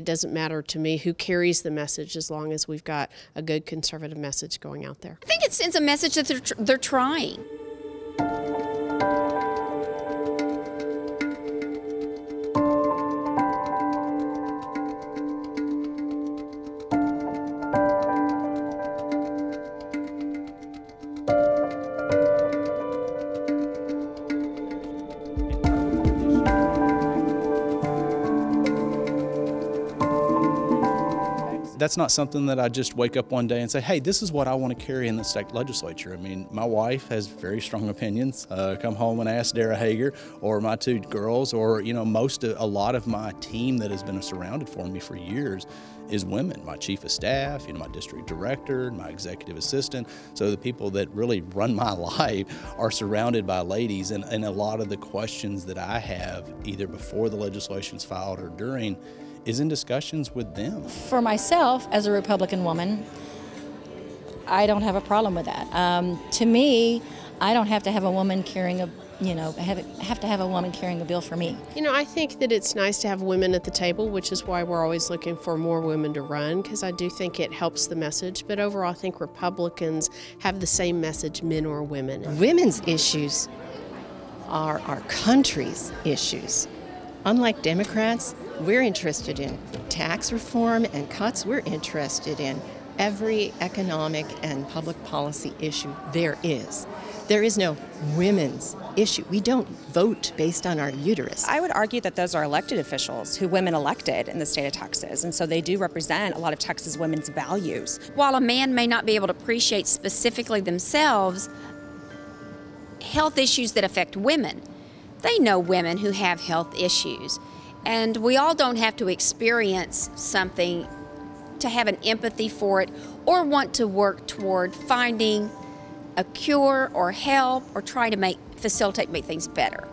It doesn't matter to me who carries the message as long as we've got a good conservative message going out there. I think it sends a message that they're, they're trying. That's not something that I just wake up one day and say, hey, this is what I want to carry in the state legislature. I mean, my wife has very strong opinions. Uh, come home and ask Dara Hager or my two girls or, you know, most, a lot of my team that has been surrounded for me for years is women. My chief of staff, you know, my district director, my executive assistant. So the people that really run my life are surrounded by ladies. And, and a lot of the questions that I have, either before the legislation is filed or during, is in discussions with them. For myself, as a Republican woman, I don't have a problem with that. Um, to me, I don't have to have a woman carrying a, you know, have, have to have a woman carrying a bill for me. You know, I think that it's nice to have women at the table, which is why we're always looking for more women to run, because I do think it helps the message. But overall, I think Republicans have the same message, men or women. Women's issues are our country's issues. Unlike Democrats, we're interested in tax reform and cuts. We're interested in every economic and public policy issue there is. There is no women's issue. We don't vote based on our uterus. I would argue that those are elected officials who women elected in the state of Texas, and so they do represent a lot of Texas women's values. While a man may not be able to appreciate specifically themselves health issues that affect women, they know women who have health issues. And we all don't have to experience something to have an empathy for it or want to work toward finding a cure or help or try to make facilitate make things better.